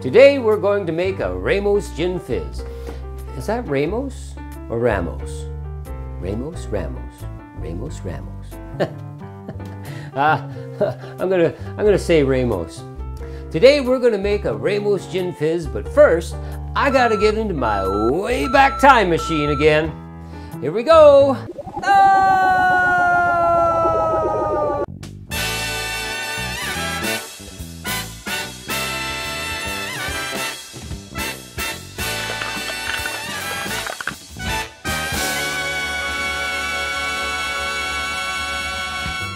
Today we're going to make a Ramos Gin Fizz. Is that Ramos or Ramos? Ramos, Ramos, Ramos, Ramos. ah, I'm gonna, I'm gonna say Ramos. Today we're gonna make a Ramos Gin Fizz, but first I gotta get into my way back time machine again. Here we go. Ah!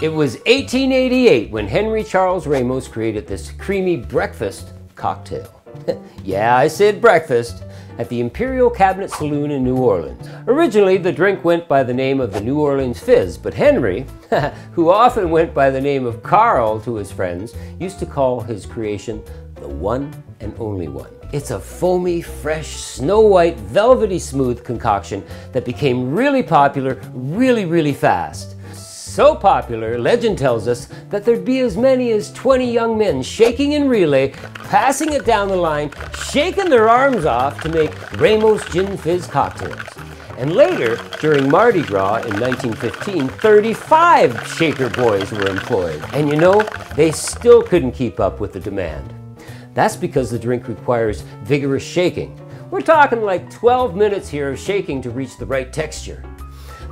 It was 1888 when Henry Charles Ramos created this creamy breakfast cocktail. yeah, I said breakfast at the Imperial Cabinet Saloon in New Orleans. Originally, the drink went by the name of the New Orleans Fizz, but Henry, who often went by the name of Carl to his friends, used to call his creation the one and only one. It's a foamy, fresh, snow white, velvety smooth concoction that became really popular really, really fast so popular, legend tells us that there'd be as many as 20 young men shaking in relay, passing it down the line, shaking their arms off to make Ramos Gin Fizz cocktails. And later, during Mardi Gras in 1915, 35 shaker boys were employed. And you know, they still couldn't keep up with the demand. That's because the drink requires vigorous shaking. We're talking like 12 minutes here of shaking to reach the right texture.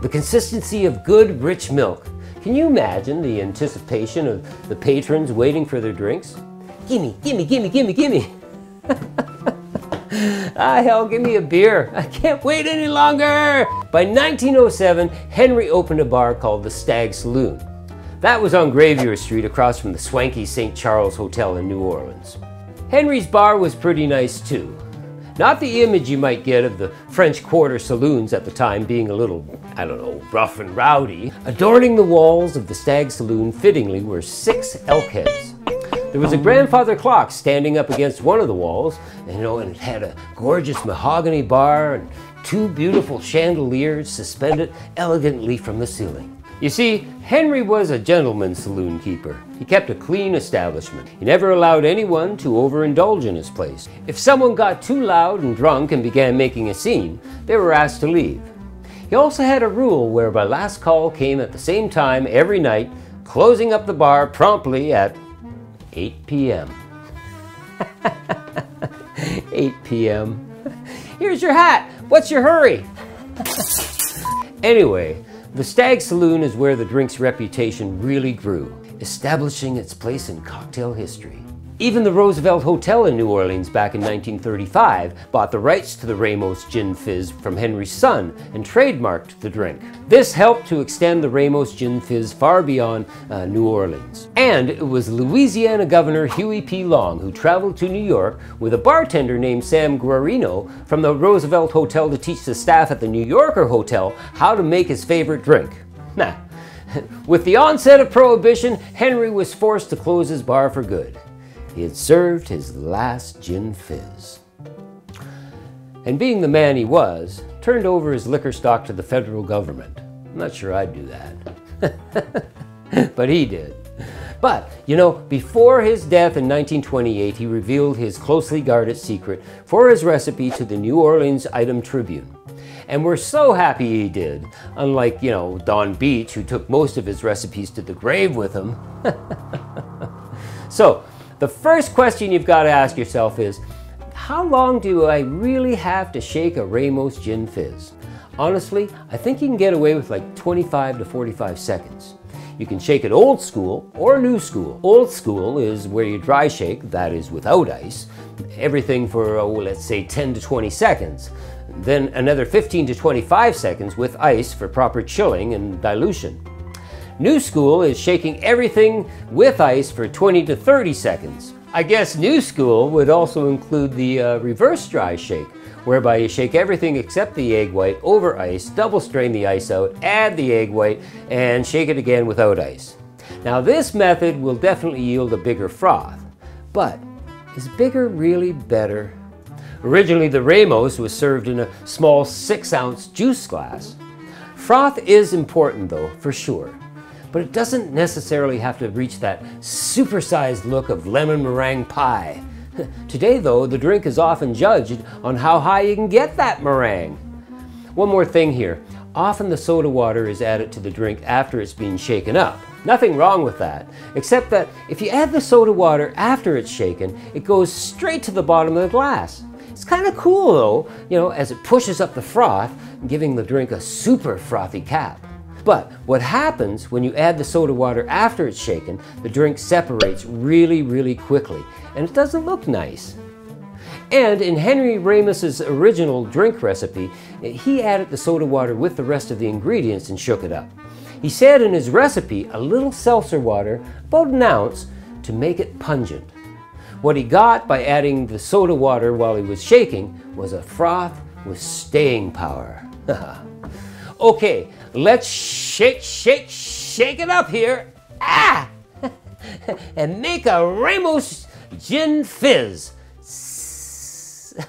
The consistency of good, rich milk, can you imagine the anticipation of the patrons waiting for their drinks? Gimme, gimme, gimme, gimme, gimme. ah, hell, give me a beer. I can't wait any longer. By 1907, Henry opened a bar called the Stag Saloon. That was on Gravier Street across from the swanky St. Charles Hotel in New Orleans. Henry's bar was pretty nice too. Not the image you might get of the French Quarter saloons at the time being a little, I don't know, rough and rowdy. Adorning the walls of the Stag Saloon fittingly were six elk heads. There was a grandfather clock standing up against one of the walls, and, you know, and it had a gorgeous mahogany bar and two beautiful chandeliers suspended elegantly from the ceiling. You see, Henry was a gentleman saloon keeper. He kept a clean establishment. He never allowed anyone to overindulge in his place. If someone got too loud and drunk and began making a scene, they were asked to leave. He also had a rule whereby last call came at the same time every night, closing up the bar promptly at 8 p.m. 8 p.m. Here's your hat. What's your hurry? anyway, the Stag Saloon is where the drink's reputation really grew, establishing its place in cocktail history. Even the Roosevelt Hotel in New Orleans back in 1935 bought the rights to the Ramos Gin Fizz from Henry's son and trademarked the drink. This helped to extend the Ramos Gin Fizz far beyond uh, New Orleans. And it was Louisiana Governor Huey P. Long who traveled to New York with a bartender named Sam Guarino from the Roosevelt Hotel to teach the staff at the New Yorker Hotel how to make his favorite drink. Nah. With the onset of Prohibition, Henry was forced to close his bar for good. He had served his last gin fizz. And being the man he was, turned over his liquor stock to the federal government. I'm not sure I'd do that. but he did. But, you know, before his death in 1928, he revealed his closely guarded secret for his recipe to the New Orleans Item Tribune. And we're so happy he did, unlike, you know, Donn Beach, who took most of his recipes to the grave with him. so, the first question you've got to ask yourself is, how long do I really have to shake a Ramos Gin Fizz? Honestly, I think you can get away with like 25 to 45 seconds. You can shake it old school or new school. Old school is where you dry shake, that is without ice, everything for, oh, let's say 10 to 20 seconds. Then another 15 to 25 seconds with ice for proper chilling and dilution. New School is shaking everything with ice for 20 to 30 seconds. I guess New School would also include the uh, reverse dry shake, whereby you shake everything except the egg white over ice, double strain the ice out, add the egg white, and shake it again without ice. Now this method will definitely yield a bigger froth, but is bigger really better? Originally the Ramos was served in a small 6 ounce juice glass. Froth is important though, for sure but it doesn't necessarily have to reach that supersized look of lemon meringue pie. Today, though, the drink is often judged on how high you can get that meringue. One more thing here. Often the soda water is added to the drink after it's been shaken up. Nothing wrong with that, except that if you add the soda water after it's shaken, it goes straight to the bottom of the glass. It's kind of cool though, you know, as it pushes up the froth, giving the drink a super frothy cap. But what happens when you add the soda water after it's shaken, the drink separates really, really quickly, and it doesn't look nice. And in Henry Ramos's original drink recipe, he added the soda water with the rest of the ingredients and shook it up. He said in his recipe a little seltzer water, about an ounce, to make it pungent. What he got by adding the soda water while he was shaking was a froth with staying power. okay, let's shake, shake, shake it up here. Ah! and make a Ramos Gin Fizz.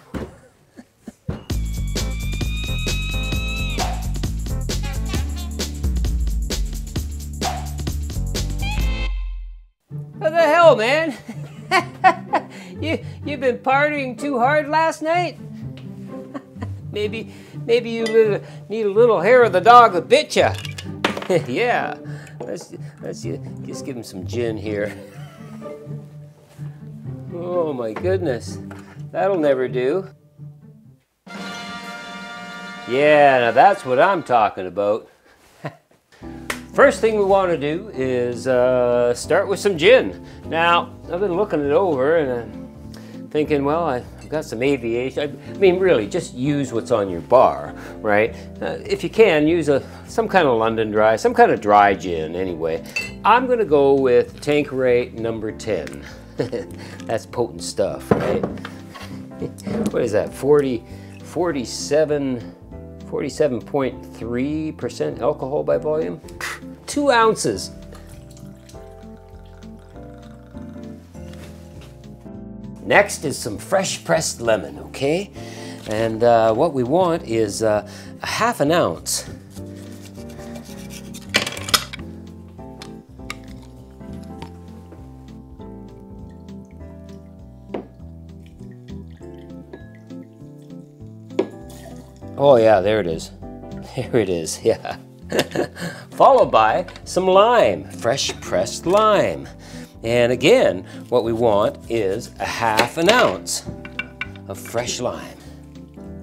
What the hell, man? you you've been partying too hard last night? Maybe maybe you need a little hair of the dog that bit you. yeah, let's let's just give him some gin here. oh my goodness, that'll never do. Yeah, now that's what I'm talking about. First thing we want to do is uh, start with some gin. Now, I've been looking it over and I'm thinking, well, Got some aviation. I mean, really, just use what's on your bar, right? Uh, if you can, use a some kind of London Dry, some kind of dry gin anyway. I'm going to go with Tanqueray number 10. That's potent stuff, right? what is that, 40, 47... 47.3% alcohol by volume two ounces. Next is some fresh pressed lemon, okay? And uh, what we want is uh, a half an ounce. Oh yeah, there it is. There it is, yeah. followed by some lime, fresh pressed lime. And again, what we want is a half an ounce of fresh lime.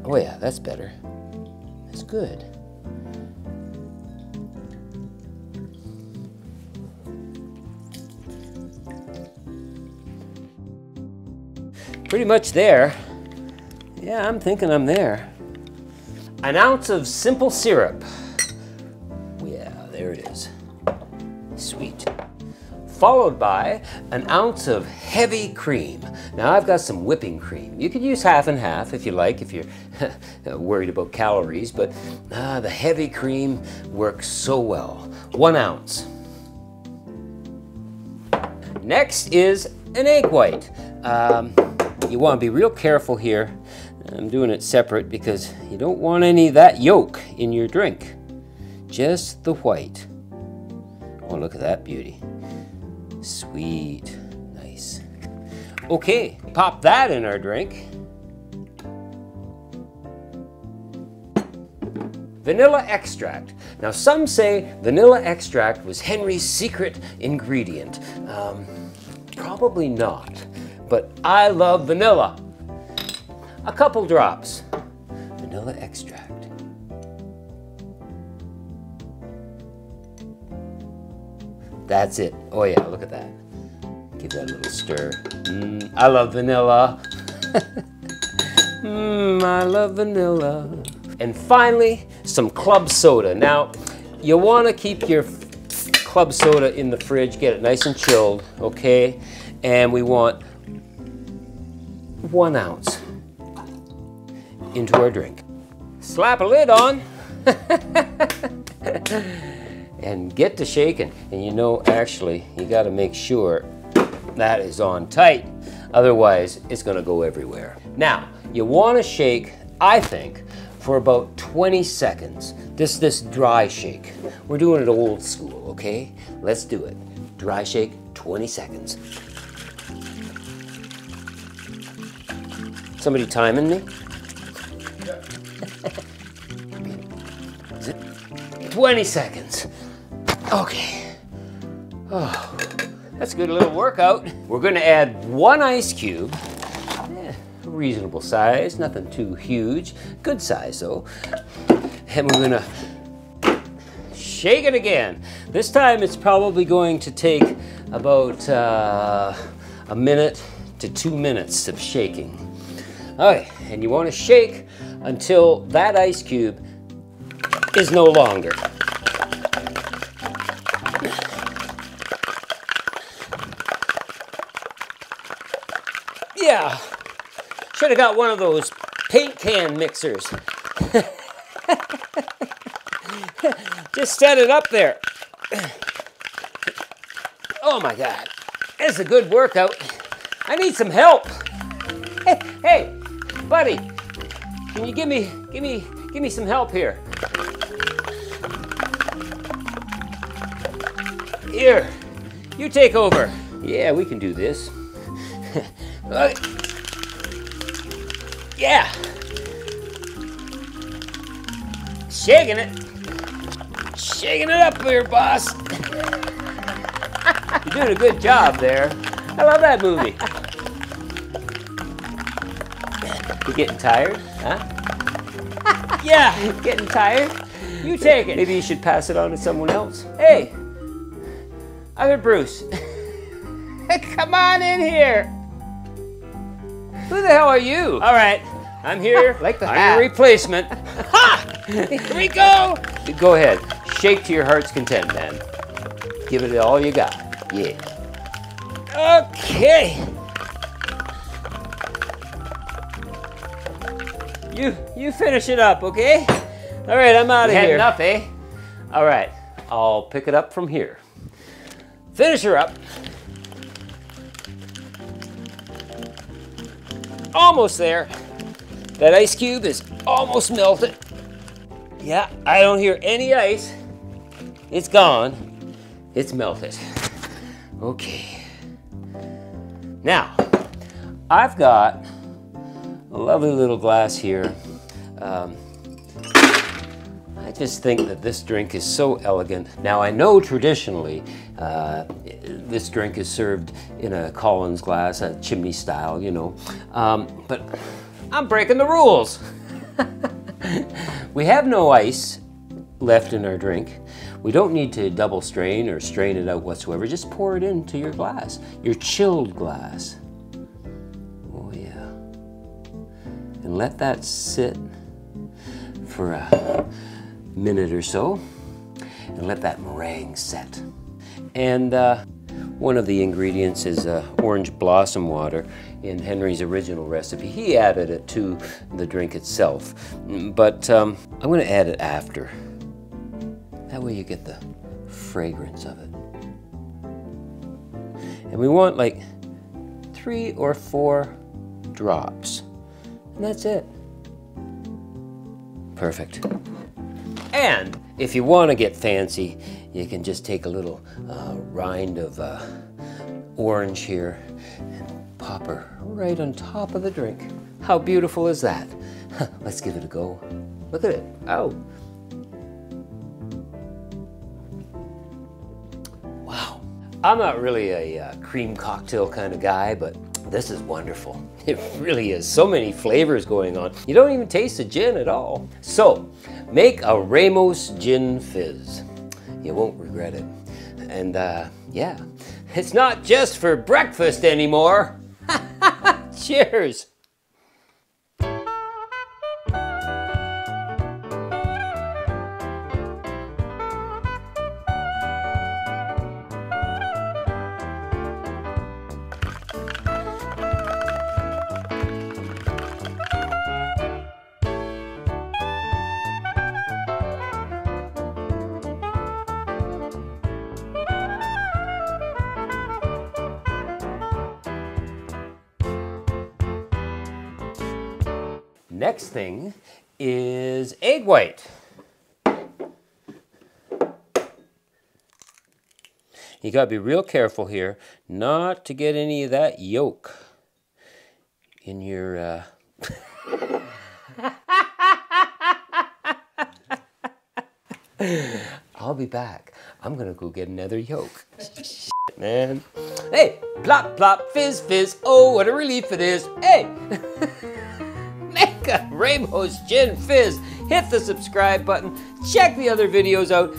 Oh yeah, that's better. That's good. Pretty much there. Yeah, I'm thinking I'm there. An ounce of simple syrup. Followed by an ounce of heavy cream. Now I've got some whipping cream. You could use half and half if you like, if you're worried about calories, but uh, the heavy cream works so well. One ounce. Next is an egg white. Um, you want to be real careful here. I'm doing it separate because you don't want any of that yolk in your drink just the white. Oh, look at that beauty. Sweet, nice. Okay, pop that in our drink. Vanilla extract. Now some say vanilla extract was Henry's secret ingredient. Um, probably not, but I love vanilla. A couple drops. Vanilla extract. That's it. Oh yeah, look at that. Give that a little stir. Mm, I love vanilla. Mmm, I love vanilla. And finally, some club soda. Now, you want to keep your club soda in the fridge, get it nice and chilled, okay? And we want one ounce into our drink. Slap a lid on. and get to shaking. And you know, actually, you got to make sure that is on tight. Otherwise, it's going to go everywhere. Now, you want to shake, I think, for about 20 seconds. This this dry shake. We're doing it old school, okay? Let's do it. Dry shake, 20 seconds. Somebody timing me? It 20 seconds? Okay. Oh, that's a good little workout. We're gonna add one ice cube. Eh, reasonable size, nothing too huge. Good size though. And we're gonna shake it again. This time it's probably going to take about uh, a minute to two minutes of shaking. All right, and you want to shake until that ice cube is no longer. Yeah, should have got one of those paint can mixers. Just set it up there. Oh my God, it's a good workout. I need some help. Hey, hey, buddy, can you give me, give me, give me some help here? Here, you take over. Yeah, we can do this. yeah. Shaking it. Shaking it up here, boss. You're doing a good job there. I love that movie. You getting tired? Huh? yeah, getting tired? You take it. Maybe you should pass it on to someone else. Hey, other Bruce. Come on in here. Who the hell are you? All right, I'm here. like the I'm hat. your replacement. ha! Here we go. Go ahead. Shake to your heart's content, man. Give it all you got. Yeah. Okay. You you finish it up, okay? All right, I'm out of here. enough, eh? All right, I'll pick it up from here. Finish her up. Almost there. That ice cube is almost melted. Yeah, I don't hear any ice. It's gone. It's melted. Okay. Now, I've got a lovely little glass here. Um, just think that this drink is so elegant. Now I know traditionally uh, this drink is served in a Collins glass, a chimney style, you know, um, but I'm breaking the rules. we have no ice left in our drink. We don't need to double strain or strain it out whatsoever. Just pour it into your glass, your chilled glass. Oh yeah. And let that sit for a minute or so and let that meringue set. And uh, one of the ingredients is uh, orange blossom water in Henry's original recipe. He added it to the drink itself, but um, I'm going to add it after. That way you get the fragrance of it. And we want like three or four drops. And that's it. Perfect. And if you want to get fancy, you can just take a little uh, rind of uh, orange here and pop her right on top of the drink. How beautiful is that? Let's give it a go. Look at it. Oh. Wow. I'm not really a uh, cream cocktail kind of guy, but this is wonderful. It really is. So many flavors going on. You don't even taste the gin at all. So, make a Ramos Gin Fizz. You won't regret it. And uh, yeah, it's not just for breakfast anymore. Cheers. Next thing is egg white. You gotta be real careful here not to get any of that yolk in your, uh... I'll be back. I'm gonna go get another yolk. Shit, man. Hey, plop, plop, fizz, fizz. Oh, what a relief it is. Hey! Ramos Gin Fizz. Hit the subscribe button. Check the other videos out.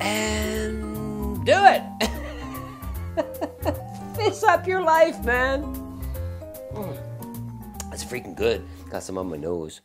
And do it. Fizz up your life, man. Mm. That's freaking good. Got some on my nose.